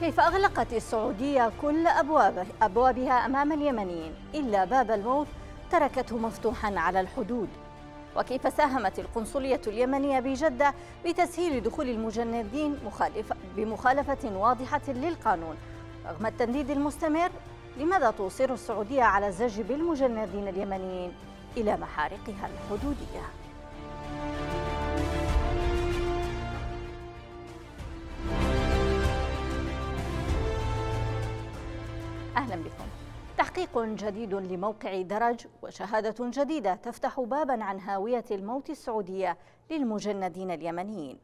كيف أغلقت السعودية كل أبواب أبوابها أمام اليمنيين؟ إلا باب الموت تركته مفتوحا على الحدود. وكيف ساهمت القنصلية اليمنية بجدة بتسهيل دخول المجندين مخالفة بمخالفة واضحة للقانون؟ رغم التنديد المستمر لماذا تصر السعودية على الزج بالمجندين اليمنيين إلى محارقها الحدودية؟ أهلا بكم. تحقيق جديد لموقع درج وشهادة جديدة تفتح بابا عن هاوية الموت السعودية للمجندين اليمنيين.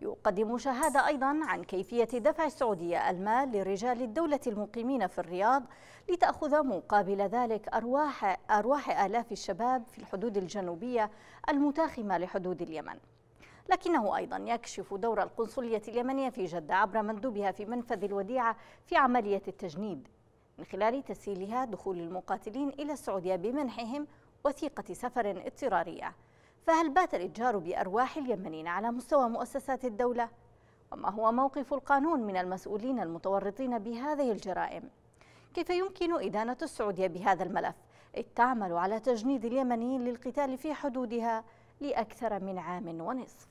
يقدم شهادة أيضا عن كيفية دفع السعودية المال لرجال الدولة المقيمين في الرياض لتأخذ مقابل ذلك أرواح, أرواح آلاف الشباب في الحدود الجنوبية المتاخمة لحدود اليمن. لكنه أيضا يكشف دور القنصلية اليمنية في جدة عبر مندوبها في منفذ الوديعة في عملية التجنيد. من خلال تسهيلها دخول المقاتلين إلى السعودية بمنحهم وثيقة سفر اضطرارية فهل بات الإتجار بأرواح اليمنيين على مستوى مؤسسات الدولة؟ وما هو موقف القانون من المسؤولين المتورطين بهذه الجرائم؟ كيف يمكن إدانة السعودية بهذا الملف؟ إذ تعمل على تجنيد اليمنيين للقتال في حدودها لأكثر من عام ونصف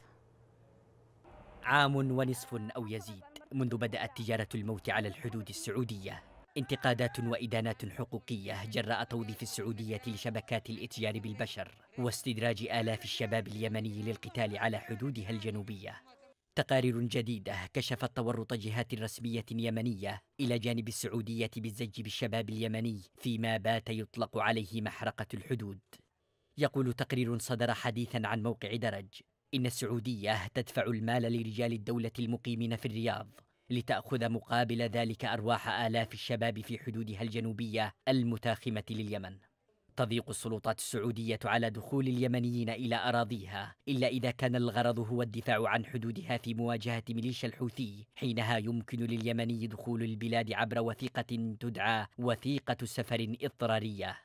عام ونصف أو يزيد منذ بدأت تجارة الموت على الحدود السعودية انتقادات وإدانات حقوقية جراء توظيف السعودية لشبكات الإتجار بالبشر واستدراج آلاف الشباب اليمني للقتال على حدودها الجنوبية. تقارير جديدة كشفت تورط جهات رسمية يمنية إلى جانب السعودية بالزج بالشباب اليمني فيما بات يطلق عليه محرقة الحدود. يقول تقرير صدر حديثا عن موقع درج إن السعودية تدفع المال لرجال الدولة المقيمين في الرياض لتأخذ مقابل ذلك أرواح آلاف الشباب في حدودها الجنوبية المتاخمة لليمن. تضيق السلطات السعودية على دخول اليمنيين إلى أراضيها إلا إذا كان الغرض هو الدفاع عن حدودها في مواجهة ميليشيا الحوثي حينها يمكن لليمني دخول البلاد عبر وثيقة تدعى وثيقة سفر إضطرارية.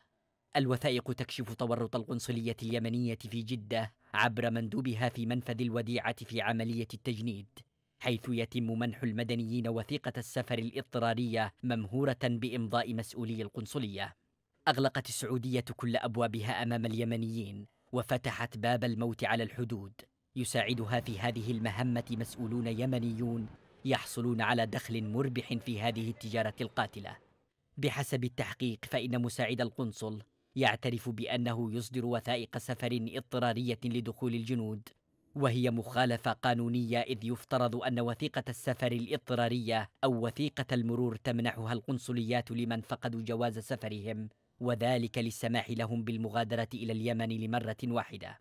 الوثائق تكشف تورط القنصلية اليمنية في جدة عبر مندوبها في منفذ الوديعة في عملية التجنيد. حيث يتم منح المدنيين وثيقة السفر الإضطرارية ممهورة بإمضاء مسؤولي القنصلية. أغلقت السعودية كل أبوابها أمام اليمنيين وفتحت باب الموت على الحدود. يساعدها في هذه المهمة مسؤولون يمنيون يحصلون على دخل مربح في هذه التجارة القاتلة. بحسب التحقيق فإن مساعد القنصل يعترف بأنه يصدر وثائق سفر إضطرارية لدخول الجنود وهي مخالفة قانونية إذ يفترض أن وثيقة السفر الإضطرارية أو وثيقة المرور تمنحها القنصليات لمن فقدوا جواز سفرهم وذلك للسماح لهم بالمغادرة إلى اليمن لمرة واحدة.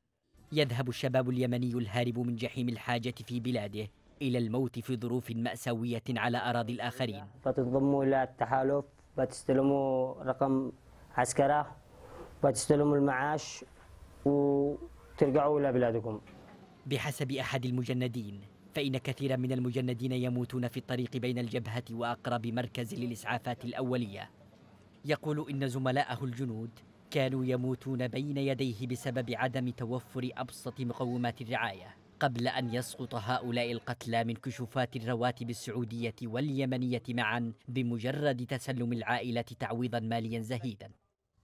يذهب الشباب اليمني الهارب من جحيم الحاجة في بلاده إلى الموت في ظروف مأساوية على أراضي الآخرين. فتنضموا إلى التحالف فتستلموا رقم عسكرة فتستلموا المعاش وترجعوا إلى بلادكم. بحسب أحد المجندين فإن كثيرا من المجندين يموتون في الطريق بين الجبهة وأقرب مركز للإسعافات الأولية. يقول إن زملائه الجنود كانوا يموتون بين يديه بسبب عدم توفر أبسط مقومات الرعاية قبل أن يسقط هؤلاء القتلى من كشوفات الرواتب السعودية واليمنية معا بمجرد تسلم العائلة تعويضا ماليا زهيدا.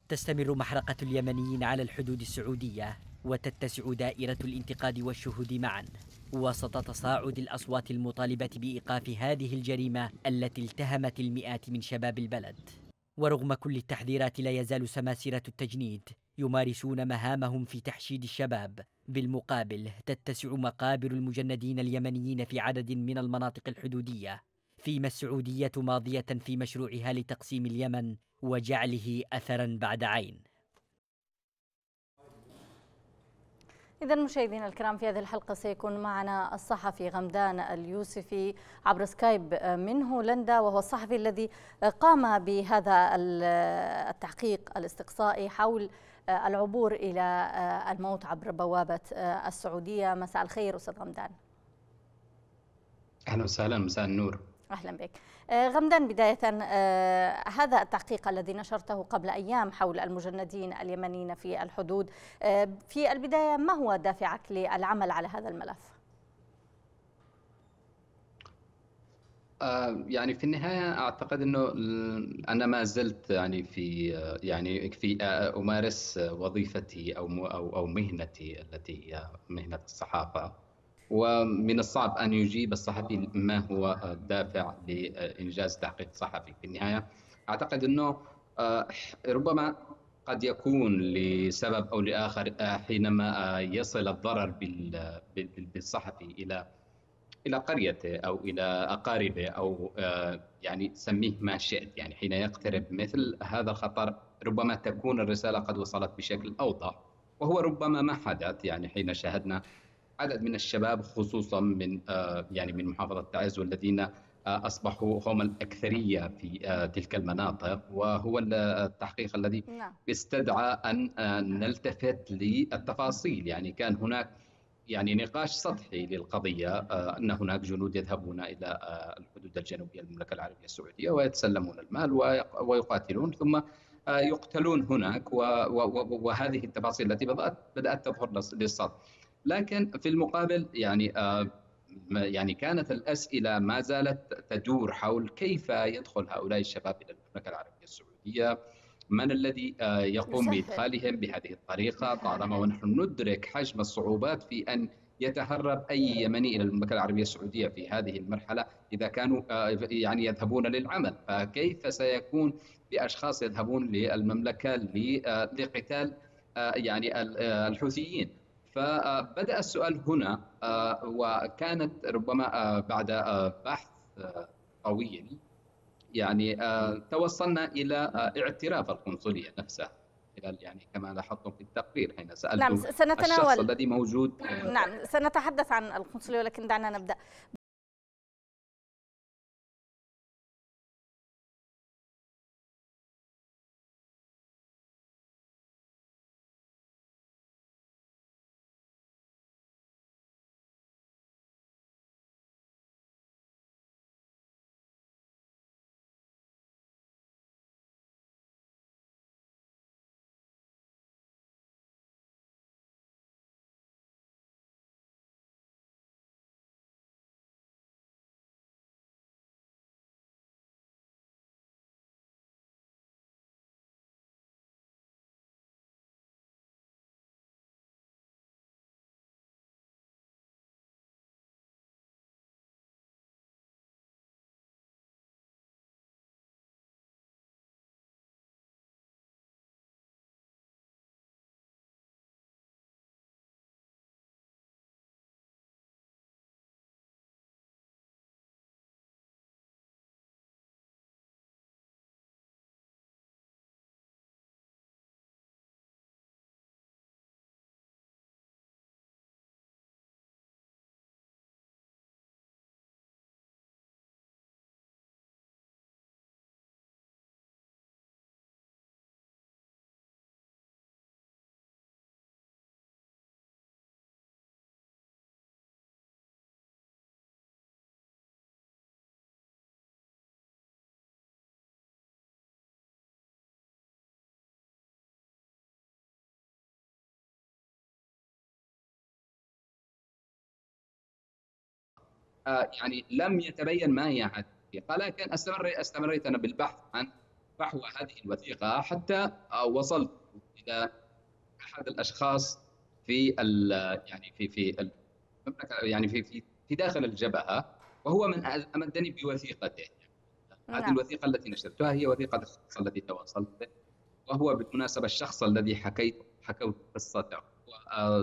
تستمر محرقة اليمنيين على الحدود السعودية وتتسع دائرة الانتقاد والشهود معا وسط تصاعد الأصوات المطالبة بإيقاف هذه الجريمة التي التهمت المئات من شباب البلد. ورغم كل التحذيرات لا يزال سماسرة التجنيد يمارسون مهامهم في تحشيد الشباب. بالمقابل تتسع مقابر المجندين اليمنيين في عدد من المناطق الحدودية فيما السعودية ماضية في مشروعها لتقسيم اليمن وجعله أثرا بعد عين. إذا مشاهدينا الكرام في هذه الحلقة سيكون معنا الصحفي غمدان اليوسفي عبر سكايب من هولندا وهو الصحفي الذي قام بهذا التحقيق الاستقصائي حول العبور إلى الموت عبر بوابة السعودية. مساء الخير أستاذ غمدان. أهلا وسهلا مساء النور. أهلا بك. غمدان بداية آه، هذا التحقيق الذي نشرته قبل أيام حول المجندين اليمنيين في الحدود آه، في البداية ما هو دافعك للعمل على هذا الملف؟ آه، يعني في النهاية أعتقد أنه أنا ما زلت يعني في يعني في أمارس وظيفتي أو أو أو مهنتي التي هي مهنة الصحافة ومن الصعب أن يجيب الصحفي ما هو الدافع لإنجاز تحقيق صحفي في النهاية أعتقد أنه آه، ربما قد يكون لسبب أو لآخر حينما يصل الضرر بالصحفي إلى إلى قريته أو إلى اقاربه أو آه، يعني سميه ما شئت. يعني حين يقترب مثل هذا الخطر ربما تكون الرسالة قد وصلت بشكل أوضح. وهو ربما ما حدث يعني حين شاهدنا عدد من الشباب خصوصا من آه، يعني من محافظة تعز والذين آه، أصبحوا هم الأكثرية في تلك المناطق وهو التحقيق الذي نعم. استدعى أن نلتفت للتفاصيل يعني كان هناك يعني نقاش سطحي للقضية آه، أن هناك جنود يذهبون آه، الحدود الجنوبية للمملكة العربية السعودية ويتسلمون المال ويقاتلون ثم آه، يقتلون هناك وهذه التفاصيل التي بدأت بدأت تظهر للسطح لكن في المقابل يعني يعني كانت الأسئلة ما زالت تدور حول كيف يدخل هؤلاء الشباب إلى المملكة العربية السعودية؟ من الذي آه، يقوم بإدخالهم بهذه الطريقة؟ طالما ونحن ندرك حجم الصعوبات في أن يتهرب أي يمني إلى المملكة العربية السعودية في هذه المرحلة إذا كانوا آه، يعني يذهبون للعمل. فكيف سيكون بأشخاص يذهبون للمملكة آه، لقتال يعني الحوثيين؟ فبدأ السؤال هنا وكانت ربما بعد بحث طويل يعني آه، توصلنا إلى آه، اعتراف القنصلية نفسها. يعني كما لاحظتم في التقرير حين سالت نعم سنتناول. الشخص الذي موجود آه، نعم سنتحدث عن القنصلية ولكن دعنا نبدأ. يعني لم يتبين ما هي هذه. الوثيقه لكن استمر أستمريت أنا بالبحث عن فحوى هذه الوثيقة حتى وصلت إلى أحد الأشخاص في يعني في في المملكة يعني في في في داخل الجبهة وهو من أمدني بوثيقته. هذه نعم. الوثيقة التي نشرتها هي وثيقة الشخص الذي تواصلت به وهو بالمناسبة الشخص الذي حكيت حكوت قصته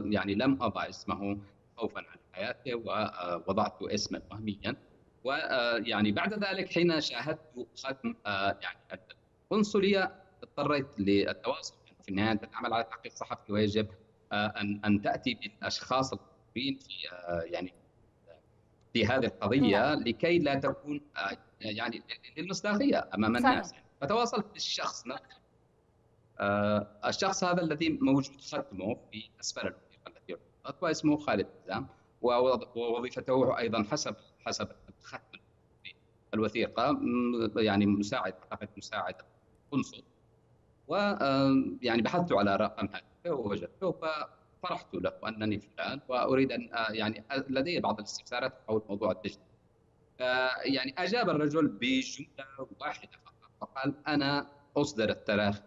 يعني لم أضع اسمه خوفا عن حياته ووضعت اسما وهميا ويعني بعد ذلك حين شاهدت ختم يعني القنصلية اضطريت للتواصل في النهاية. تتعامل على تحقيق صحفي ويجب أن أن تأتي بالأشخاص المسؤولين في يعني في هذه القضية نعم. لكي لا تكون يعني للمصداقية أمام الناس. فتواصلت بالشخص نفسه. الشخص هذا الذي موجود ختمه في أسفل الوثيقه التي واسمه خالد الزام ووظيفته أيضا حسب حسب ختم الوثيقة يعني مساعد مساعد قنصل ويعني بحثت على رقم هاتفه ووجدته فطرحت له أنني فلان وأريد أن يعني لدي بعض الاستفسارات حول موضوع التجديد. يعني أجاب الرجل بجملة واحدة فقط فقال أنا أصدر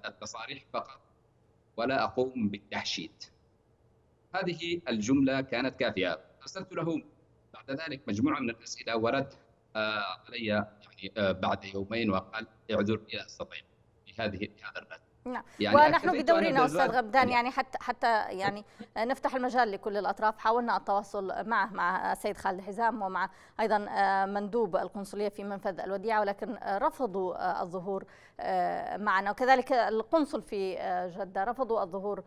التصاريح فقط ولا أقوم بالتحشيد. هذه الجملة كانت كافية. أرسلت له بعد ذلك مجموعة من الاسئله ورد آه، علي يعني آه، بعد يومين وقال اعذر لا استطيع في هذه هذا الرد. نعم. يعني ونحن بدورنا أستاذ غمدان يعني حتى حتى يعني نفتح المجال لكل الأطراف. حاولنا التواصل معه مع السيد خالد حزام ومع أيضا آه، مندوب القنصلية في منفذ الوديعة ولكن رفضوا الظهور معنا. وكذلك القنصل في جدة رفضوا الظهور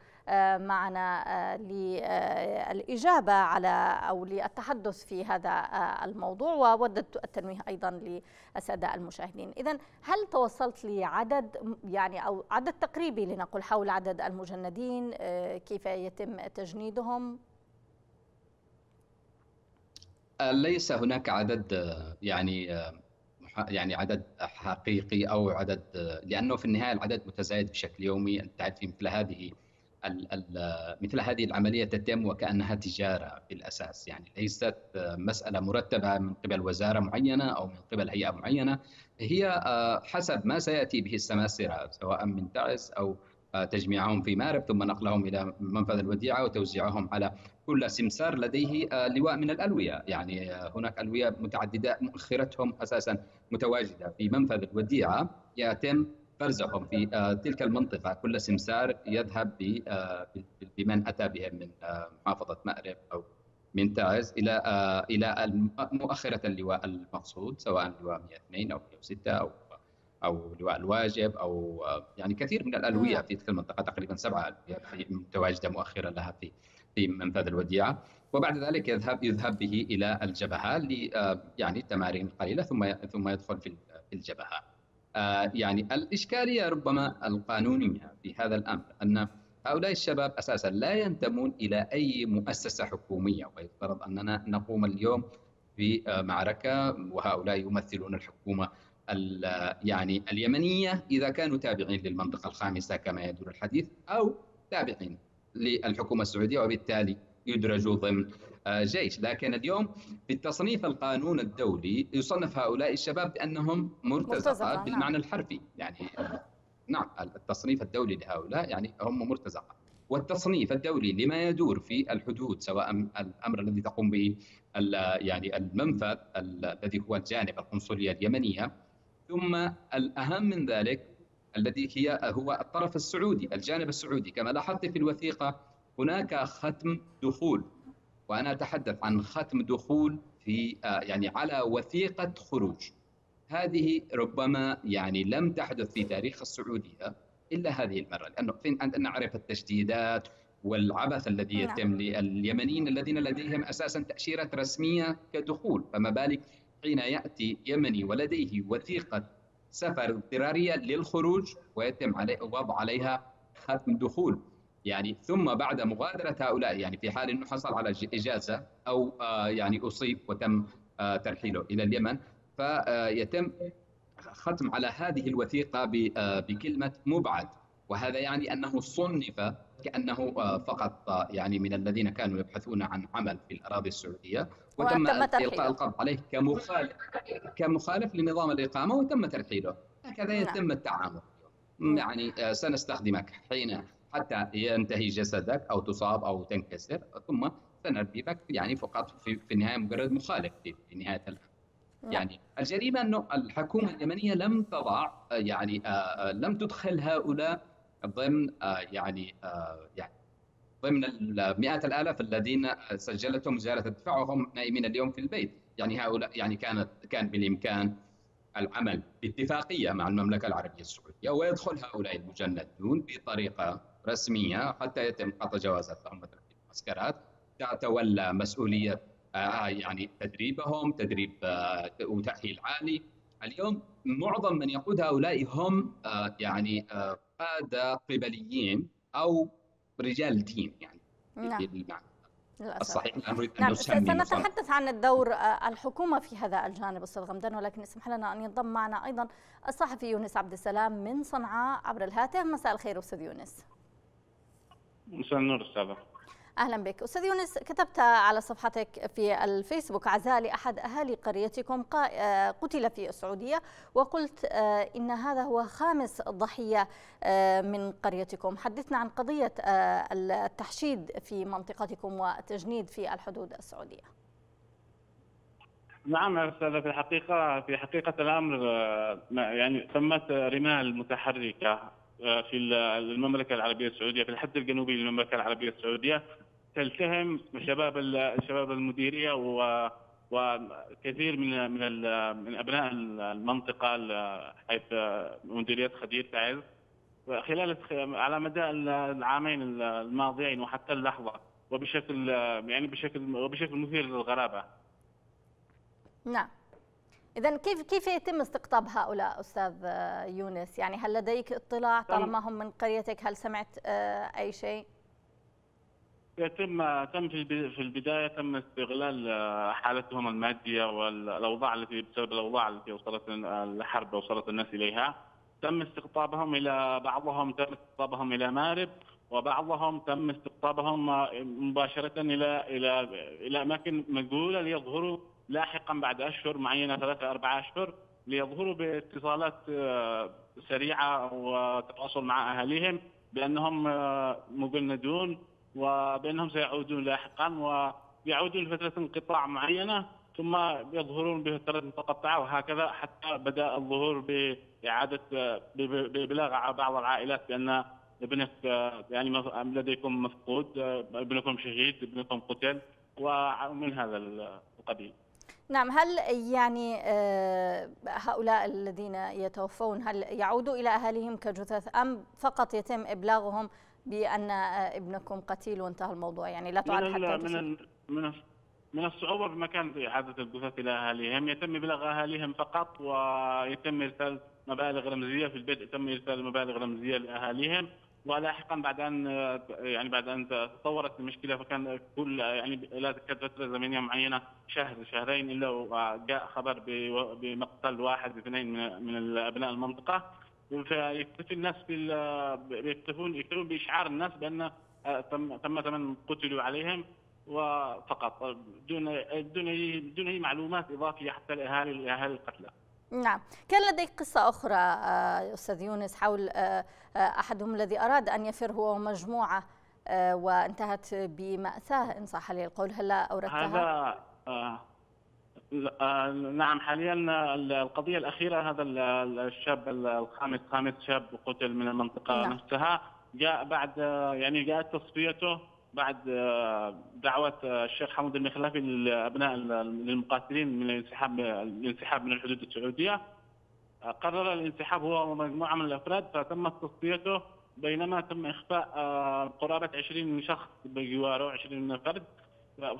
معنا آه، للإجابة على أو للتحدث في هذا آه، الموضوع ووددت التنويه أيضا للسادة المشاهدين. إذا هل توصلت لعدد يعني أو عدد تقريبي لنقول حول عدد المجندين آه، كيف يتم تجنيدهم؟ ليس هناك عدد يعني يعني عدد حقيقي أو عدد لأنه في النهاية العدد متزايد بشكل يومي. أنت تعرف في مثل هذه مثل هذه العملية تتم وكأنها تجارة بالأساس. يعني ليست مسألة مرتبة من قبل وزارة معينة أو من قبل هيئة معينة. هي آه، حسب ما سيأتي به السماسرة سواء من تعس أو آه، تجميعهم في مارب ثم نقلهم إلى منفذ الوديعة وتوزيعهم على كل سمسار لديه آه، لواء من الألوية. يعني هناك ألوية متعددة مؤخرتهم أساسا متواجدة في منفذ الوديعة. يتم فرزهم في آه، تلك المنطقة كل سمسار يذهب آه، بمن أتى بهم من آه، محافظة مأرب أو من تعز إلى إلى مؤخرة اللواء المقصود سواء لواء 102 أو 106 أو أو لواء الواجب أو يعني كثير من الألوية نعم. في تلك المنطقة تقريبا سبعة ألوية متواجدة مؤخرا لها في في منفذ الوديعة وبعد ذلك يذهب يذهب به إلى الجبهة ل يعني تمارين قليلة ثم ثم يدخل في الجبهة يعني الإشكالية ربما القانونية في هذا الأمر أن هؤلاء الشباب أساسا لا ينتمون إلى أي مؤسسة حكومية ويفترض أننا نقوم اليوم بمعركة وهؤلاء يمثلون الحكومة يعني اليمنية إذا كانوا تابعين للمنطقة الخامسة كما يدور الحديث أو تابعين للحكومة السعودية وبالتالي يدرجوا ضمن آه، جيش. لكن اليوم في التصنيف القانون الدولي يصنف هؤلاء الشباب بأنهم مرتزقة نعم. بالمعنى الحرفي. يعني نعم التصنيف الدولي لهؤلاء يعني هم مرتزقة. والتصنيف الدولي لما يدور في الحدود سواء الأمر الذي تقوم به يعني المنفذ الذي هو الجانب القنصلية اليمنية. ثم الأهم من ذلك الذي هي هو الطرف السعودي الجانب السعودي. كما لاحظت في الوثيقة هناك ختم دخول وأنا أتحدث عن ختم دخول في آه، يعني على وثيقة خروج. هذه ربما يعني لم تحدث في تاريخ السعودية إلا هذه المرة لأنه فين أن نعرف التشديدات والعبث الذي نعم. يتم لليمنيين الذين لديهم أساسا تاشيره رسمية كدخول. فما بالك حين يأتي يمني ولديه وثيقة سفر اضطرارية للخروج ويتم عليه وضع عليها ختم دخول. يعني ثم بعد مغادرة هؤلاء يعني في حال أنه حصل على إجازة أو آه، يعني أصيب وتم آه، ترحيله إلى اليمن فيتم ختم على هذه الوثيقة آه، بكلمة مبعد. وهذا يعني أنه صنف كأنه فقط يعني من الذين كانوا يبحثون عن عمل في الأراضي السعودية وتم إلقاء القبض عليه كمخالف كمخالف لنظام الإقامة وتم ترحيله. هكذا نعم. يتم التعامل. يعني سنستخدمك حين حتى ينتهي جسدك أو تصاب أو تنكسر ثم سنربيك يعني فقط في, في النهايه مجرد مخالف في, نهاية الأمر. نعم. يعني الجريمة أنه الحكومة اليمنية لم تضع يعني آه، آه، لم تدخل هؤلاء ضمن آه، يعني يعني ضمن المئات الآلاف الذين سجلتهم وزاره الدفاع وهم نائمين اليوم في البيت، يعني هؤلاء يعني كانت كان بالإمكان العمل باتفاقية مع المملكة العربية السعودية ويدخل هؤلاء المجندون بطريقة رسمية حتى يتم قطع جوازات لهم في المعسكرات تتولى مسؤولية آه، يعني تدريبهم تدريب آه، وتأهيل عالي. اليوم معظم من يقود هؤلاء هم آه، يعني قاده قبليين أو رجال دين يعني نعم. الصحيح نعم سنتحدث عن الدور الحكومة في هذا الجانب أستاذ غمدان ولكن اسمح لنا أن ينضم معنا أيضا الصحفي يونس عبد السلام من صنعاء عبر الهاتف. مساء الخير أستاذ يونس. مساء النور أستاذ أهلا بك. أستاذ يونس كتبت على صفحتك في الفيسبوك عزاء لأحد أهالي قريتكم آه، قتل في السعودية وقلت آه، إن هذا هو خامس ضحية آه، من قريتكم. حدثنا عن قضية التحشيد في منطقتكم والتجنيد في الحدود السعودية. نعم أستاذ في الحقيقة في حقيقة الأمر يعني تمت رمال متحركة. في المملكة العربية السعودية في الحد الجنوبي للمملكة العربية السعودية تلتهم شباب شباب المديرية وكثير من من من أبناء المنطقة حيث مديرية خدير تعز خلال على مدى العامين الماضيين وحتى اللحظة وبشكل يعني بشكل وبشكل مثير للغرابة. نعم. اذا كيف كيف يتم استقطاب هؤلاء أستاذ يونس؟ يعني هل لديك اطلاع طالما هم من قريتك هل سمعت آه، أي شيء؟ يتم تم في البداية تم استغلال آه، حالتهم المادية والأوضاع التي بسبب الأوضاع التي وصلت الحرب وصلت الناس إليها تم استقطابهم إلى بعضهم تم استقطابهم إلى مارب وبعضهم تم استقطابهم آه، مباشرة إلى إلى إلى أماكن مجهولة ليظهروا لاحقا بعد أشهر معينة ثلاثة أربعة أشهر ليظهروا باتصالات آه، سريعة وتواصل مع أهاليهم بأنهم مجندون وبأنهم سيعودون لاحقا ويعودون لفترة انقطاع معينة ثم يظهرون بفترات متقطعة وهكذا حتى بدأ الظهور بإعادة ببلاغ بعض العائلات بأن ابنك يعني لديكم مفقود ابنكم شهيد ابنكم قتل ومن هذا القبيل. نعم هل يعني آه، هؤلاء الذين يتوفون هل يعودوا إلى أهاليهم كجثث أم فقط يتم إبلاغهم بأن ابنكم قتيل وانتهى الموضوع؟ يعني لا تعد حتى من من من الصعوبة بمكان إعادة الجثث إلى أهاليهم يتم إبلاغ أهاليهم فقط ويتم إرسال مبالغ رمزية في البدء تم إرسال مبالغ رمزية لأهاليهم. ولاحقا بعد أن يعني بعد أن تطورت المشكلة فكان كل يعني لا تكاد فتره زمنيه معينه شهر شهرين إلا وجاء خبر بمقتل واحد اثنين من أبناء المنطقة فيكتفي الناس بيكتفون يكتفون بإشعار الناس بأن تم تم من قتلوا عليهم وفقط دون دون أي دون أي معلومات إضافية حتى لأهالي لأهالي القتلى. نعم، كان لديك قصة أخرى آه، أستاذ يونس حول آه، أحدهم الذي أراد أن يفر هو ومجموعة وانتهت بمأساة إن صح لي القول هل أوردتها؟ هذا آه، نعم حاليا القضية الأخيرة هذا الشاب الخامس خامس شاب قتل من المنطقة نعم. نفسها جاء بعد يعني جاءت تصفيته بعد آه، دعوة الشيخ حمود المخلفي لأبناء للمقاتلين من الانسحاب الانسحاب من الحدود السعودية. قرر الانسحاب هو ومجموعة من الأفراد فتمت تصفيته. بينما تم إخفاء آه، قرابة 20 شخص بجواره 20 فرد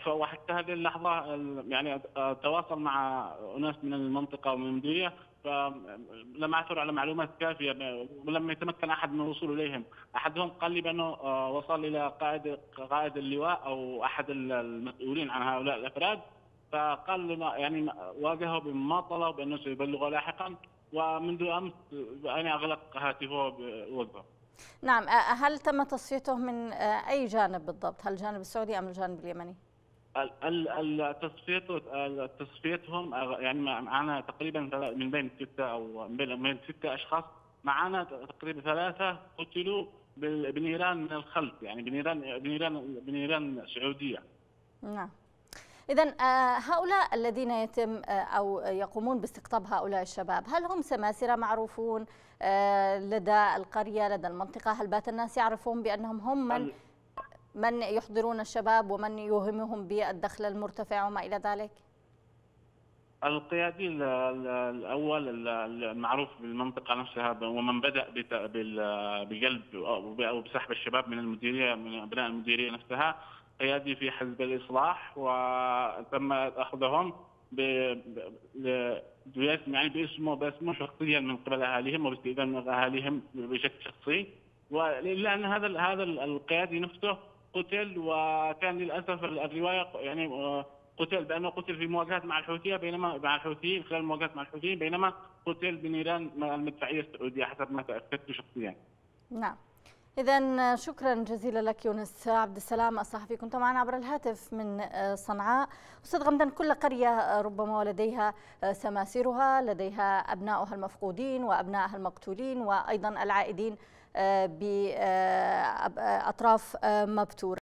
وحتى هذه اللحظة يعني تواصل مع أناس من المنطقة ومن المديريه فلم أعثر على معلومات كافية ولم يتمكن أحد من الوصول إليهم، أحدهم قال لي بأنه آه، وصل إلى قائد قائد اللواء أو أحد المسؤولين عن هؤلاء الأفراد فقال لنا يعني واجهه بمماطله بانه سيبلغه لاحقا ومنذ أمس يعني أغلق هاتفه ووقفه. نعم هل تم تصفيته من أي جانب بالضبط؟ هل الجانب السعودي أم الجانب اليمني؟ التصفيت تصفيتهم يعني معنا تقريبا من بين ستة أو من بين ستة أشخاص معنا تقريبا ثلاثة قتلوا بنيران من الخلف يعني بنيران بنيران بنيران سعودية. نعم. إذا آه، هؤلاء الذين يتم آه، أو يقومون باستقطاب هؤلاء الشباب هل هم سماسرة معروفون آه، لدى القرية لدى المنطقة هل بات الناس يعرفون بأنهم هم من من يحضرون الشباب ومن يوهمهم بالدخل المرتفع وما إلى ذلك؟ القيادي الأول المعروف بالمنطقة نفسها ومن بدأ بقلب أو بسحب الشباب من المديرية من أبناء المديرية نفسها قيادي في حزب الإصلاح وتم أخذهم ب يعني باسمه باسمه شخصيا من قبل أهاليهم وباستئذان أهاليهم بشكل شخصي ولأن هذا هذا القيادي نفسه قتل وكان للأسف الرواية يعني آه، قتل بأنه قتل في مواجهات مع الحوثية بينما مع الحوثيين خلال المواجهات مع الحوثيين بينما قتل بنيران المدفعية السعودية حسب ما تأكدت شخصيا. نعم. إذا شكرا جزيلا لك يونس عبد السلام الصحفي كنت معنا عبر الهاتف من آه، صنعاء أستاذ غمدان كل قرية آه، ربما ولديها سماسرها لديها أبنائها المفقودين وأبنائها المقتولين وأيضا العائدين بأطراف مبتورة.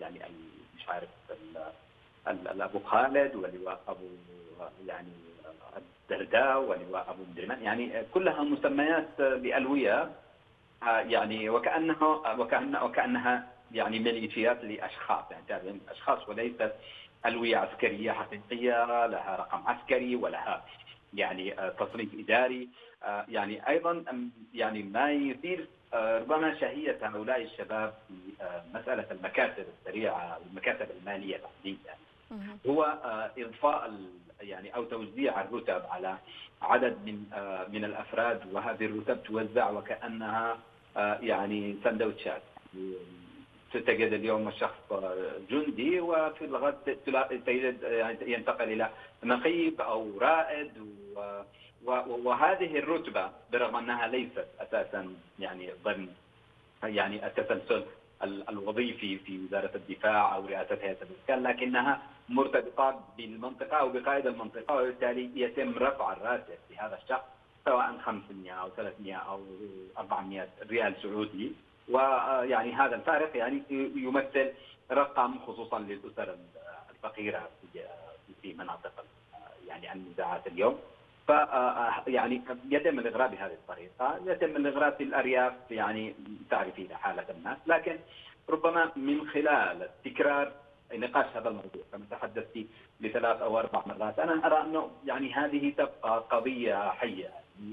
يعني مش عارف ابو خالد ولواء أبو يعني الدرداء ولواء أبو مدرمان يعني كلها مسميات لالويه يعني وكأنها وكأن وكأنها يعني ميليشيات لأشخاص يعني أشخاص وليست ألوية عسكرية حقيقية لها رقم عسكري ولها يعني تصنيف إداري يعني أيضا يعني ما يثير ربما شهية هؤلاء الشباب في آه، مسألة المكاتب السريعة والمكاتب المالية تحديدا. هو آه، إضفاء يعني أو توزيع الرتب على عدد من آه، من الأفراد وهذه الرتب توزع وكأنها يعني سندوتشات. تجد اليوم الشخص جندي وفي الغد تجد يعني ينتقل إلى نقيب أو رائد و وهذه الرتبة برغم أنها ليست أساسا يعني ضمن يعني التسلسل الوظيفي في وزارة الدفاع أو رئاسة هيئة الإسكان لكنها مرتبطة بالمنطقة أو بقائد المنطقة وبالتالي يتم رفع الراتب لهذا الشخص سواء 500 أو 300 أو 400 ريال سعودي. ويعني هذا الفارق يعني يمثل رقم خصوصا للأسر الفقيرة في مناطق يعني النزاعات اليوم. ف يعني يتم الإغراء بهذه الطريقة، يتم الإغراء في الأرياف يعني تعرفين حالة الناس، لكن ربما من خلال تكرار نقاش هذا الموضوع كما تحدثت لثلاث أو أربع مرات، أنا أرى أنه يعني هذه تبقى قضية حية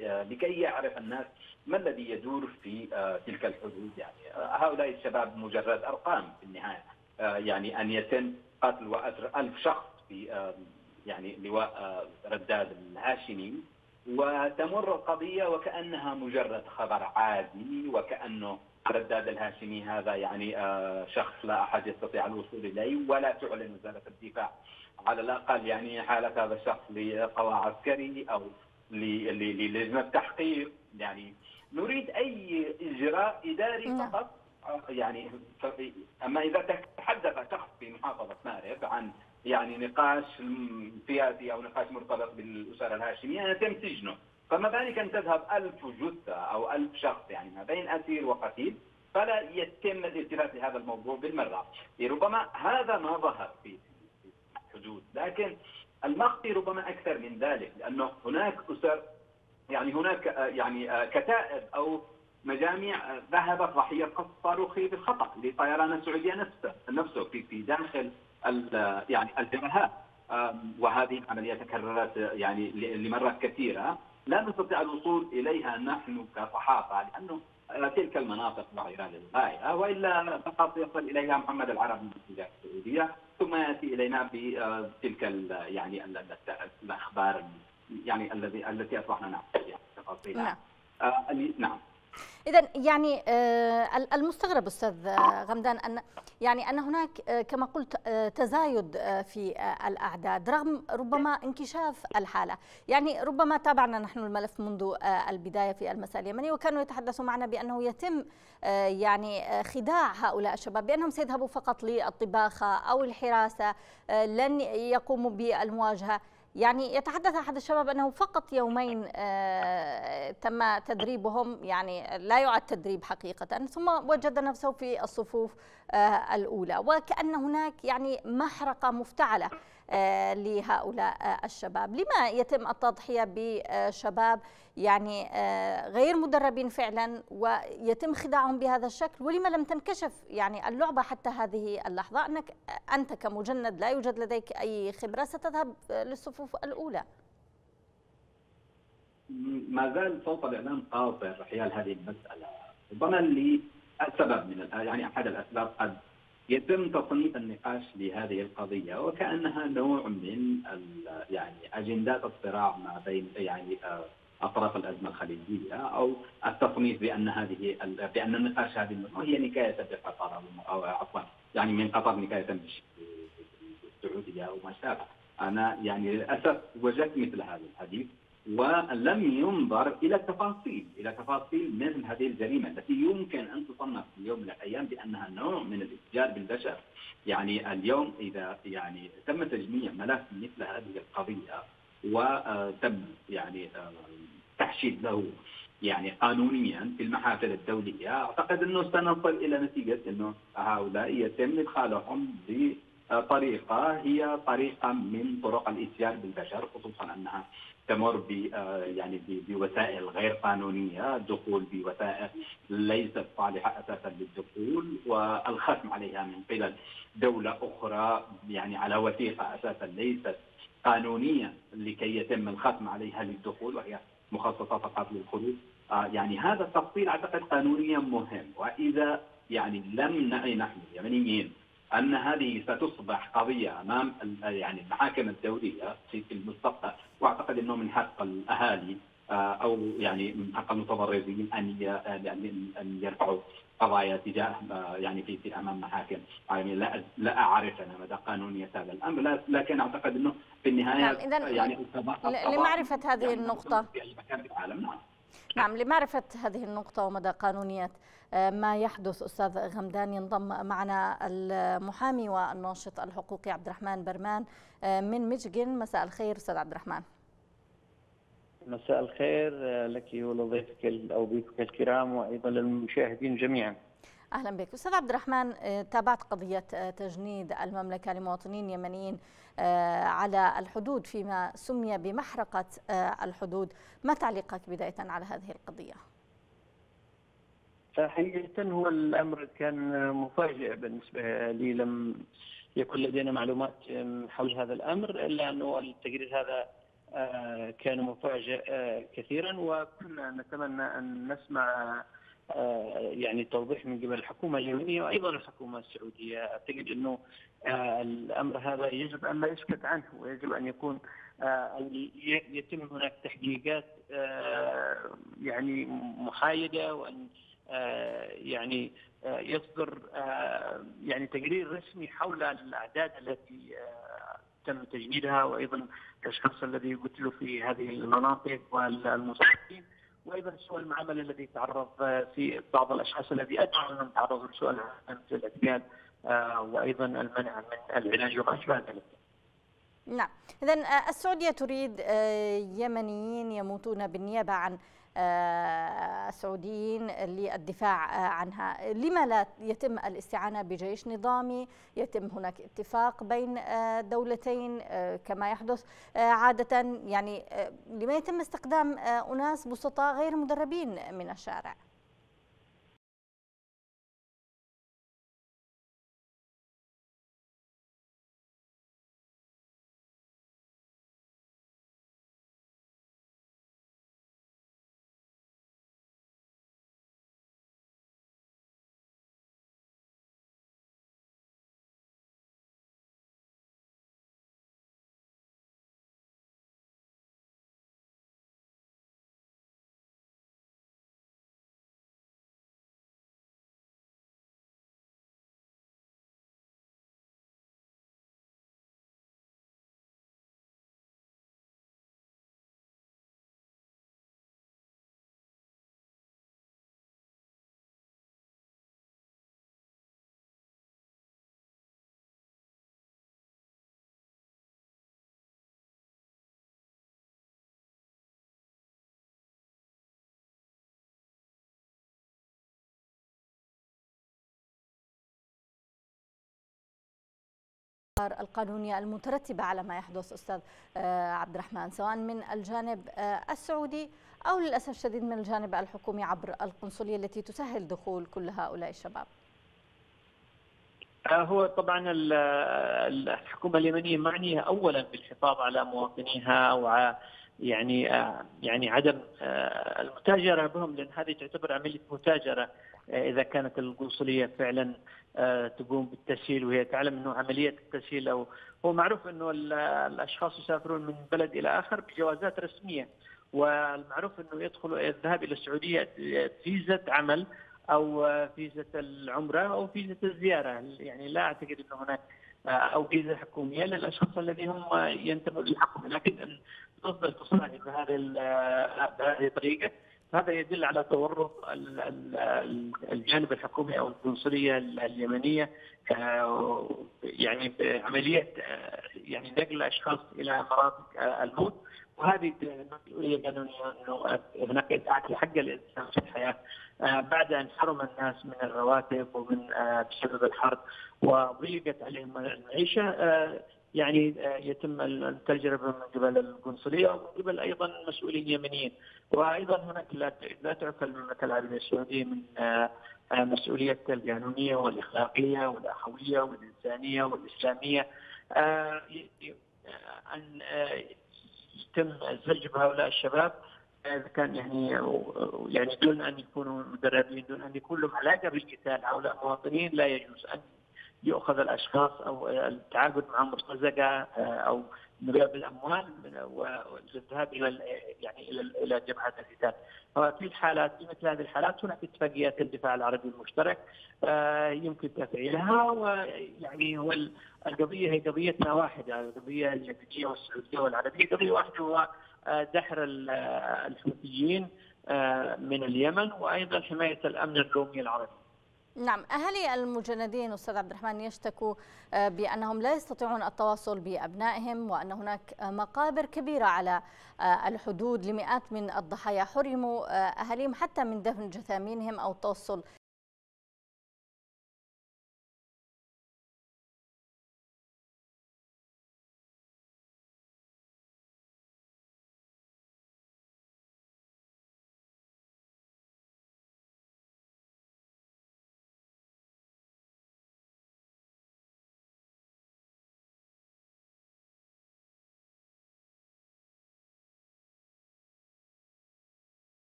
لكي يعرف الناس ما الذي يدور في تلك الحدود. يعني هؤلاء الشباب مجرد أرقام في النهاية يعني أن يتم قتل واسر ألف شخص في يعني لواء آه، رداد الهاشمي. وتمر القضية وكأنها مجرد خبر عادي وكأنه رداد الهاشمي هذا يعني آه، شخص لا أحد يستطيع الوصول إليه ولا تعلن وزارة الدفاع. على الأقل يعني حالة هذا الشخص لقضاء عسكري أو للجنة تحقيق. يعني نريد أي إجراء إداري نعم. فقط. يعني أما إذا تحدث شخص في محافظة مارب عن يعني نقاش سياسي أو نقاش مرتبط بالأسرة الهاشمية يتم سجنه. فما بالك أن تذهب ألف جثة أو ألف شخص يعني ما بين أسير وقتيل فلا يتم الالتفات لهذا الموضوع بالمرة. ربما هذا ما ظهر في الحدود لكن المخفي ربما أكثر من ذلك لأنه هناك أسر يعني هناك يعني كتائب أو مجاميع ذهبت ضحيه قصف صاروخي بالخطأ لطيران السعودية نفسه نفسه في في داخل يعني الجبهات. وهذه العملية تكررت يعني لمرات كثيرة. لا نستطيع الوصول إليها نحن كصحافة لأنه تلك المناطق بعيرة للغاية. وإلا فقط يصل إليها محمد العربي من السعودية ثم يأتي إلينا بتلك يعني الأخبار يعني الذي التي أصبحنا نعرف تفاصيلها. نعم. آه إذا يعني آه، المستغرب أستاذ غمدان أن يعني أن هناك آه، كما قلت آه، تزايد في الأعداد رغم ربما انكشاف الحالة. يعني ربما تابعنا نحن الملف منذ البداية في المساء اليمني وكانوا يتحدثوا معنا بأنه يتم يعني خداع هؤلاء الشباب بأنهم سيذهبوا فقط للطباخة أو الحراسة لن يقوموا بالمواجهة. يعني يتحدث أحد الشباب أنه فقط يومين آه، تم تدريبهم يعني لا يعد تدريب حقيقة ثم وجد نفسه في الصفوف آه، الأولى وكأن هناك يعني محرقة مفتعلة. آه، لهؤلاء الشباب. لما يتم التضحية بشباب يعني آه، غير مدربين فعلا ويتم خداعهم بهذا الشكل ولما لم تنكشف يعني اللعبة حتى هذه اللحظة أنك أنت كمجند لا يوجد لديك أي خبرة ستذهب للصفوف الأولى. ما زال صوت الإعلام قاصر حيال هذه المسألة ربما لسبب من يعني أحد الأسباب قد يتم تصنيف النقاش لهذه القضية وكأنها نوع من يعني اجندات الصراع ما بين يعني آه، أطراف الأزمة الخليجية أو التصنيف بأن هذه بأن النقاش هذه هي نكاية بقطر أو عفوا يعني من قطر نكاية بالسعوديه أو ما شابه. أنا يعني للأسف وجدت مثل هذا الحديث ولم ينظر إلى التفاصيل إلى تفاصيل من هذه الجريمة التي يمكن أن تصنف في يوم من الأيام بأنها نوع من الاتجار بالبشر. يعني اليوم إذا يعني تم تجميع ملف مثل هذه القضية وتم يعني آه، تحشيد له يعني قانونيا في المحافل الدولية أعتقد أنه سنصل إلى نتيجة أنه هؤلاء يتم إدخالهم بطريقة هي طريقه من طرق الاتيان بالبشر خصوصا أنها تمر ب آه، يعني بوسائل غير قانونية، الدخول بوسائل ليست صالحة أساسا للدخول والختم عليها من قبل دولة أخرى يعني على وثيقة أساسا ليست قانونية لكي يتم الختم عليها للدخول وهي مخصصه فقط للخروج. آه، يعني هذا التفصيل أعتقد قانونيا مهم وإذا يعني لم نحن اليمنيين أن هذه ستصبح قضية أمام يعني المحاكم الدولية في المستقبل. وأعتقد إنه من حق الأهالي آه، أو يعني من حق المتضررين أن يعني أن يرفعوا قضايا تجاه آه، يعني في في أمام محاكم. يعني لا لا أعرف أنا مدى قانونيه هذا الأمر لكن أعتقد إنه في النهاية نعم يعني لمعرفة هذه يعني النقطة. في أي مكان في العالم. نعم. نعم لمعرفة هذه النقطة ومدى قانونية آه، ما يحدث أستاذ غمدان ينضم معنا المحامي والناشط الحقوقي عبد الرحمن برمان آه، من ميشيغان مساء الخير أستاذ عبد الرحمن. مساء الخير آه، لك ولضيفك أو ضيفك الكرام وأيضا للمشاهدين جميعا. أهلا بك. أستاذ عبد الرحمن تابعت قضية تجنيد المملكة لمواطنين يمنيين آه، على الحدود فيما سمي بمحرقة آه، الحدود. ما تعليقك بداية على هذه القضية؟ حقيقة هو الأمر كان مفاجئ بالنسبة لي. لم يكن لدينا معلومات حول هذا الأمر إلا أنه التقرير هذا آه، كان مفاجئ كثيرا. وكنا نتمنى أن نسمع يعني توضيح من قبل الحكومة اليمنية وأيضا الحكومة السعودية، أعتقد إنه آه، الأمر هذا يجب أن لا يسكت عنه ويجب أن يكون آه، يتم هناك تحقيقات آه، يعني محايدة وأن يعني يصدر يعني تقرير رسمي حول الأعداد التي تم تجنيدها وأيضا الاشخاص الذي قتلوا في هذه المناطق والمصابين وأيضا سوء المعامله الذي تعرض في بعض الأشخاص الذي ادعوا أنهم تعرضوا لسوء المعامله الاعتياد آه، وأيضا المنع من العلاج وما اشبه ذلك. نعم، اذا آه، السعودية تريد آه، يمنيين يموتون بالنيابة عن السعوديين للدفاع عنها. لما لا يتم الاستعانة بجيش نظامي؟ يتم هناك اتفاق بين دولتين كما يحدث. عادة يعني لما يتم استخدام أناس بسطاء غير مدربين من الشارع. القانونية المترتبة على ما يحدث أستاذ عبد الرحمن سواء من الجانب السعودي أو للأسف الشديد من الجانب الحكومي عبر القنصلية التي تسهل دخول كل هؤلاء الشباب. هو طبعا الحكومة اليمنية معنيه اولا بالحفاظ على مواطنيها أو يعني يعني عدم المتاجرة بهم لأن هذه تعتبر عملية متاجرة إذا كانت القنصلية فعلا تقوم بالتسهيل وهي تعلم إنه عملية التسهيل أو هو معروف إنه الأشخاص يسافرون من بلد إلى آخر بجوازات رسمية والمعروف إنه يدخل الذهاب إلى السعودية فيزا عمل أو فيزا العمرة أو فيزا الزيارة. يعني لا أعتقد إنه هناك أو فيزا حكومية للأشخاص الذين هم ينتمون للحكومة لكن تصدر تصادف بهذه بهذه الطريقة هذا يدل على تورط الجانب الحكومي أو القنصليه اليمنية يعني بعمليه يعني نقل الاشخاص إلى مناطق الموت. وهذه مسؤولية قانونيه إنه هناك إدعاء لحق الإنسان في الحياة بعد أن حرم الناس من الرواتب ومن بسبب الحرب وضيقت عليهم المعيشة يعني يتم التجربة من قبل القنصلية ومن قبل أيضا مسؤولين يمنيين. وأيضا هناك لا تعفى المملكه العربيه السعودية من مسؤوليتها القانونية والإخلاقية والأخوية والإنسانية والإسلامية. أن يتم الزج بهؤلاء الشباب. إذا كان يعني يعني دون أن يكونوا مدربين دون أن يكون لهم علاقة بالقتال هؤلاء مواطنين لا يجوز أن يؤخذ الأشخاص أو التعاقد معهم مرتزقة أو نبيع بالأموال والذهاب إلى يعني إلى إلى جبهات القتال. ففي الحالات في مثل هذه الحالات هناك اتفاقيات الدفاع العربي المشترك يمكن تفعيلها ويعني هو القضية هي قضيتنا واحدة القضية اليمنيه والسعودية والعربية قضية واحدة هو دحر الحوثيين من اليمن وأيضا حماية الأمن القومي العربي. نعم أهالي المجندين أستاذ عبد الرحمن يشتكوا بأنهم لا يستطيعون التواصل بأبنائهم وأن هناك مقابر كبيرة على الحدود لمئات من الضحايا. حرموا أهاليهم حتى من دفن جثامينهم أو التوصل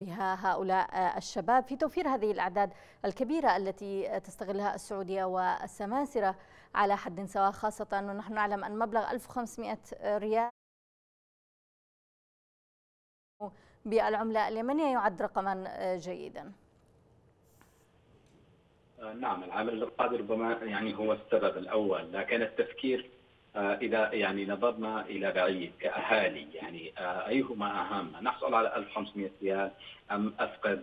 بها هؤلاء الشباب في توفير هذه الأعداد الكبيرة التي تستغلها السعودية والسماسرة على حد سواء خاصة ونحن نعلم أن مبلغ 1500 ريال بالعملة اليمنية يعد رقما جيدا. نعم العامل القادر ربما يعني هو السبب الأول لكن التفكير إذا يعني نظرنا إلى بعيد كأهالي يعني أيهما أهم؟ نحصل على 1500 ريال أم أفقد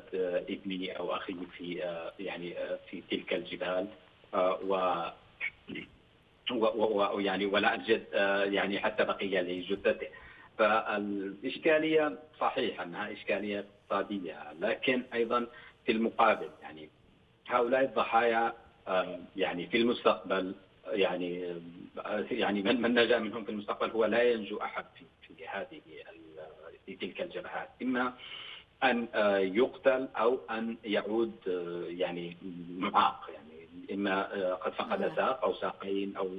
ابني أو أخي في يعني في تلك الجبال؟ و ويعني ولا أجد يعني حتى بقية لجثته فالإشكالية صحيح أنها إشكالية اقتصادية لكن أيضا في المقابل يعني هؤلاء الضحايا يعني في المستقبل يعني يعني من من نجا منهم في المستقبل هو لا ينجو أحد في في هذه في تلك الجبهات. إما أن يقتل أو أن يعود يعني معاق يعني إما آه، قد فقد نعم. ساق أو ساقين أو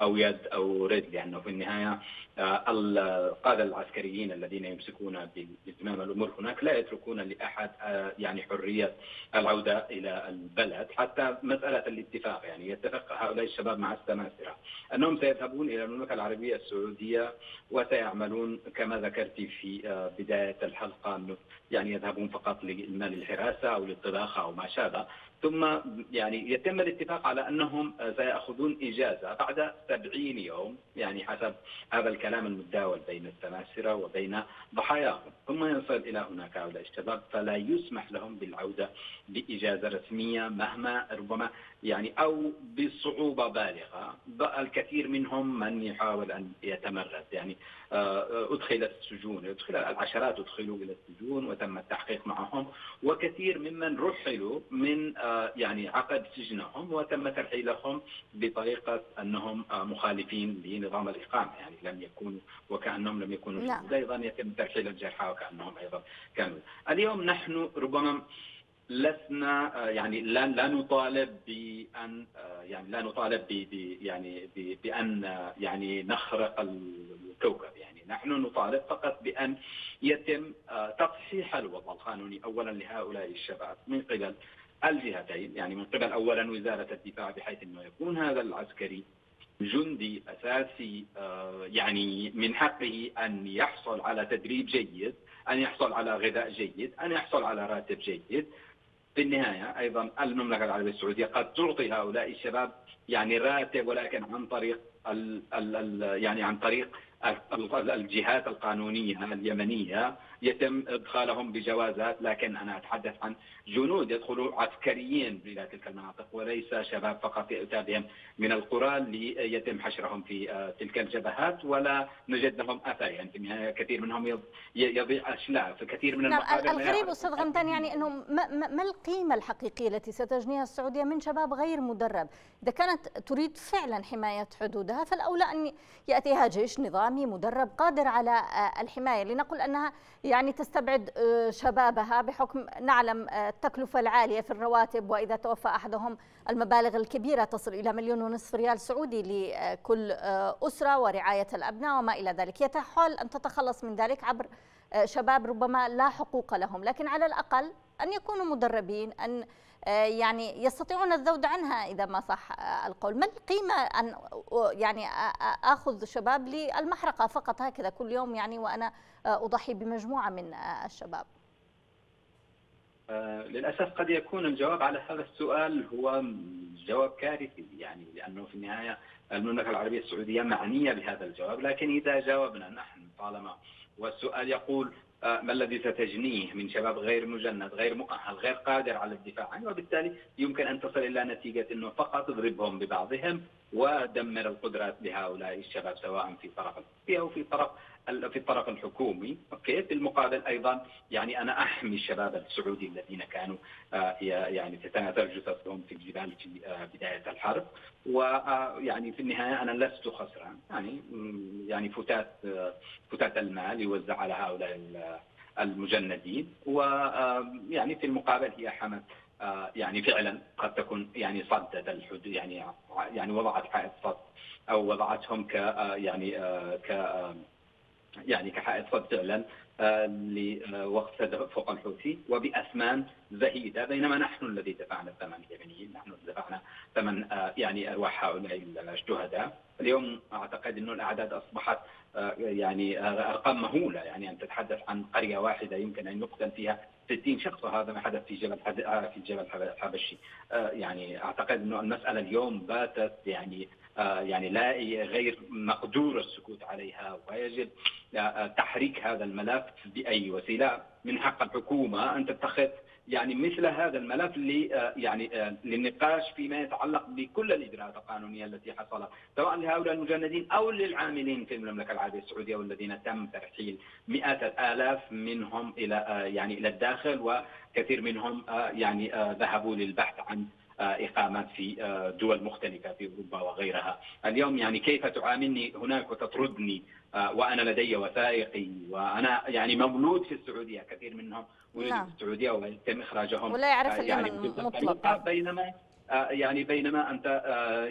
أو يد أو رجل لأنه في النهاية آه، القاده العسكريين الذين يمسكون بزمام الأمور هناك لا يتركون لأحد آه، يعني حرية العودة إلى البلد حتى مسألة الاتفاق يعني يتفق هؤلاء الشباب مع السماسرة أنهم سيذهبون إلى المملكة العربية السعودية وسيعملون كما ذكرت في بداية الحلقة أنه يعني يذهبون فقط للمال الحراسة أو للطباخة أو ما شابه ثم يعني يتم الاتفاق على أنهم سيأخذون إجازة بعد سبعين يوم يعني حسب هذا الكلام المتداول بين السماسرة وبين ضحاياهم ثم يصل إلى هناك هؤلاء الشباب فلا يسمح لهم بالعودة بإجازة رسمية مهما ربما يعني أو بصعوبة بالغة. الكثير منهم من يحاول أن يتمرد يعني آه، أدخل السجون أدخل العشرات أدخلوا إلى السجون وتم التحقيق معهم. وكثير ممن رحلوا من آه، يعني عقد سجنهم وتم ترحيلهم بطريقة أنهم آه، مخالفين لنظام الإقامة. يعني لم يكونوا وكأنهم لم يكونوا. أيضا يتم ترحيل الجرحى وكأنهم أيضا كانوا. اليوم نحن ربما لسنا يعني لا لا نطالب بان يعني لا نطالب ب يعني بأن يعني نخرق الكوكب. يعني نحن نطالب فقط بأن يتم تصحيح الوضع القانوني اولا لهؤلاء الشباب من قبل الجهتين. يعني من قبل اولا وزارة الدفاع بحيث إنه يكون هذا العسكري جندي أساسي يعني من حقه أن يحصل على تدريب جيد أن يحصل على غذاء جيد أن يحصل على راتب جيد. في النهاية أيضا المملكة العربية السعودية قد تعطي هؤلاء الشباب يعني راتب ولكن عن طريق ال ال يعني عن طريق الجهات القانونية اليمنية يتم إدخالهم بجوازات لكن أنا أتحدث عن جنود يدخلوا عسكريين إلى تلك المناطق وليس شباب فقط يؤتى بهم من القرى ليتم حشرهم في آه، تلك الجبهات ولا نجد لهم أثر يعني في النهاية. كثير منهم يضيع أشلاء في كثير من نعم الغريب أستاذ غمدان يعني أنه ما, القيمة الحقيقية التي ستجنيها السعودية من شباب غير مدرب؟ إذا كانت تريد فعلا حماية حدودها فالأولى أن يأتيها جيش نظامي مدرب قادر على آه، الحماية. لنقل أنها يعني تستبعد آه، شبابها بحكم نعلم آه، التكلفة العالية في الرواتب وإذا توفى أحدهم المبالغ الكبيرة تصل إلى مليون ونصف ريال سعودي لكل آه، أسرة ورعاية الأبناء وما إلى ذلك. يتحول أن تتخلص من ذلك عبر شباب ربما لا حقوق لهم لكن على الأقل أن يكونوا مدربين أن يعني يستطيعون الذود عنها إذا ما صح القول. ما القيمة أن يعني أخذ شباب للمحرقة فقط؟ هكذا كل يوم يعني وأنا أضحي بمجموعة من الشباب. آه، للأسف قد يكون الجواب على هذا السؤال هو جواب كارثي. يعني لأنه في النهاية المملكة العربية السعودية معنية بهذا الجواب. لكن إذا جاوبنا نحن طالما والسؤال يقول آه، ما الذي ستجنيه من شباب غير مجند غير مؤهل غير قادر على الدفاع عنه وبالتالي يمكن أن تصل إلى نتيجة أنه فقط اضربهم ببعضهم ودمر القدرات لهؤلاء الشباب سواء في طرف أو في طرف في الطرف الحكومي. أوكي؟ في المقابل أيضا يعني أنا أحمي الشباب السعودي الذين كانوا آه، يعني تتناثر جثثهم في الجبال في آه، بداية الحرب. ويعني في النهاية أنا لست خسران. يعني يعني فتات آه، فتات المال يوزع على هؤلاء المجندين. ويعني في المقابل هي حمت يعني فعلا قد تكون يعني صدت الحدود يعني يعني وضعت حائط صد أو وضعتهم ك يعني ك يعني كحائط صد فعلا آه، لوقف فوق الحوثي وبأثمان زهيدة بينما نحن الذي دفعنا الثمن اليمنيين نحن دفعنا ثمن آه، يعني أرواح هؤلاء الشهداء. اليوم أعتقد أن الأعداد أصبحت آه، يعني أرقام مهولة يعني أن تتحدث عن قرية واحدة يمكن أن يقتل فيها 60 شخص وهذا ما حدث في جبل في جبل الحبشي يعني أعتقد انه المسألة اليوم باتت يعني يعني لا غير مقدور السكوت عليها ويجب تحريك هذا الملف بأي وسيلة. من حق الحكومة أن تتخذ يعني مثل هذا الملف يعني للنقاش فيما يتعلق بكل الإجراءات القانونية التي حصلت سواء لهؤلاء المجندين أو للعاملين في المملكة العربية السعودية والذين تم ترحيل مئات الآلاف منهم إلى يعني إلى الداخل وكثير منهم يعني ذهبوا للبحث عن إقامات في دول مختلفة في أوروبا وغيرها. اليوم يعني كيف تعاملني هناك وتطردني؟ وأنا لدي وثائقي وأنا يعني مولود في السعودية كثير منهم نعم. في السعودية ويتم إخراجهم ولا يعرف يعني مطلقا بينما يعني بينما أنت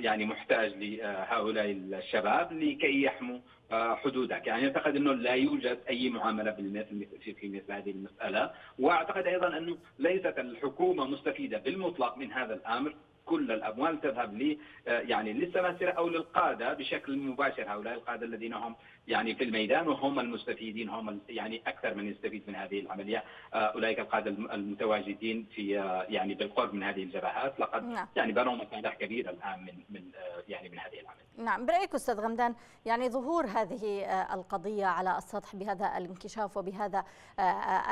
يعني محتاج لهؤلاء الشباب لكي يحموا حدودك. يعني أعتقد أنه لا يوجد أي معاملة في مثل هذه المسألة. وأعتقد أيضا أنه ليست الحكومة مستفيدة بالمطلق من هذا الأمر. كل الأموال تذهب لي يعني للسماسره أو للقادة بشكل مباشر هؤلاء القادة الذين هم يعني في الميدان وهم المستفيدين هم يعني أكثر من يستفيد من هذه العملية أولئك القادة المتواجدين في يعني بالقرب من هذه الجبهات لقد نعم. يعني بنوا مصالح كبيره الآن من من يعني من هذه العملية. نعم برأيك أستاذ غمدان يعني ظهور هذه القضية على السطح بهذا الانكشاف وبهذا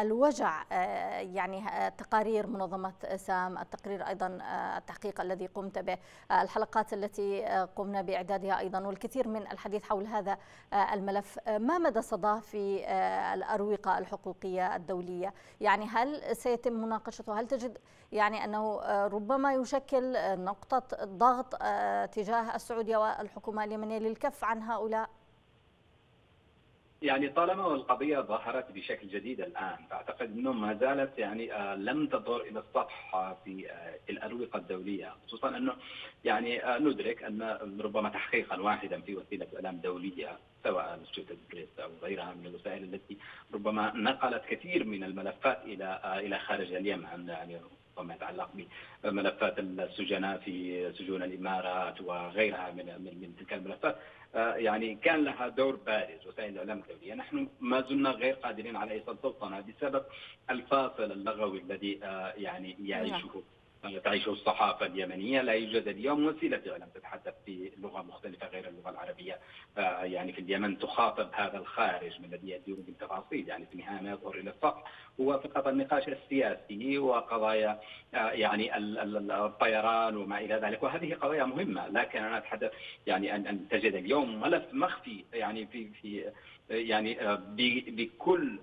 الوجع يعني تقارير منظمة سام التقرير أيضا التحقيق الذي قمت به. الحلقات التي قمنا بإعدادها أيضا والكثير من الحديث حول هذا الملف. ما مدى صداه في الأروقة الحقوقية الدولية؟ يعني هل سيتم مناقشته؟ هل تجد يعني أنه ربما يشكل نقطة ضغط تجاه السعودية والحكومة اليمنية للكف عن هؤلاء؟ يعني طالما القضية ظهرت بشكل جديد الآن فأعتقد أنه ما زالت يعني لم تظهر إلى السطح في الأروقة الدولية خصوصا أنه يعني ندرك أن ربما تحقيقا واحدا في وسيلة إعلام دولية سواء أسوشيتد بريس أو غيرها من الوسائل التي ربما نقلت كثير من الملفات إلى إلى خارج اليمن يعني ربما يتعلق بملفات السجناء في سجون الإمارات وغيرها من من تلك الملفات. يعني كان لها دور بارز وسائل الإعلام الدوليه، نحن ما زلنا غير قادرين على إيصال صوتنا بسبب الفاصل اللغوي الذي يعني يعيشه تعيشه الصحافة اليمنية لا يوجد اليوم وسيلة إعلام تتحدث بلغة مختلفة غير اللغة العربية. يعني في اليمن تخاطب هذا الخارج من الذي يدير بالتفاصيل. يعني في النهاية ما يظهر إلى السطح هو فقط النقاش السياسي وقضايا يعني الطيران وما إلى ذلك. وهذه قضايا مهمة. لكن أنا أتحدث يعني أن تجد اليوم ملف مخفي. يعني في في يعني بكل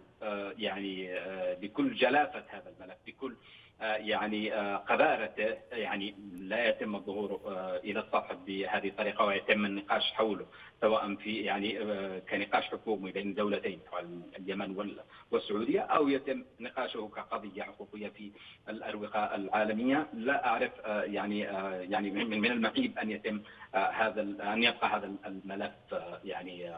يعني بكل جلافة هذا الملف. بكل يعني قذارته يعني لا يتم الظهور إلى السطح بهذه الطريقة ويتم النقاش حوله سواء في يعني كنقاش حكومي بين دولتين اليمن والسعودية أو يتم نقاشه كقضية حقوقية في الأروقة العالمية. لا أعرف يعني يعني من المعيب أن يتم هذا أن يبقى هذا الملف يعني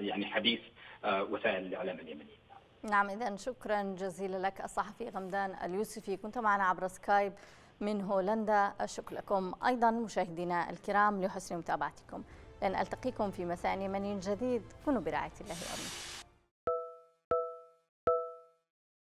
يعني حديث وسائل الإعلام اليمنية. نعم إذا شكرا جزيلا لك الصحفي غمدان اليوسفي. كنت معنا عبر سكايب من هولندا. الشكر لكم أيضا مشاهدينا الكرام لحسن متابعتكم. لن ألتقيكم في مساء يمني جديد. كونوا برعاية الله وأمنه.